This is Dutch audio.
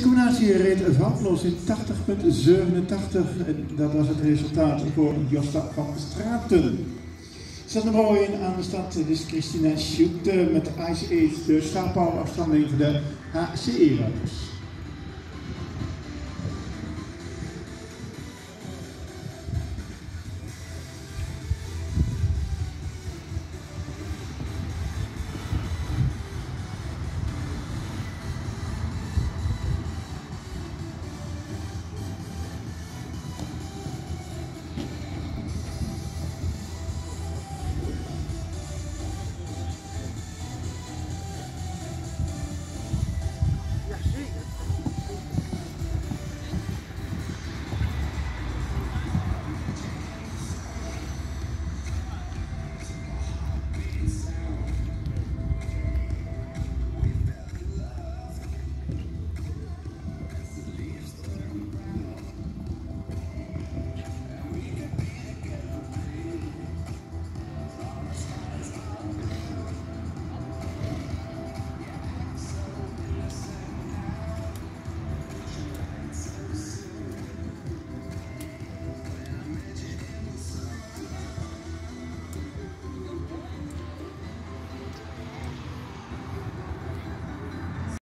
Deze combinatie reed foutloos in 80,87. En dat was het resultaat voor Josta van Straten. Zet nummer in aan de stad, dit is Christina Schutte met Ice Age, de schaaphouwafstanding voor de HCE-ruiters.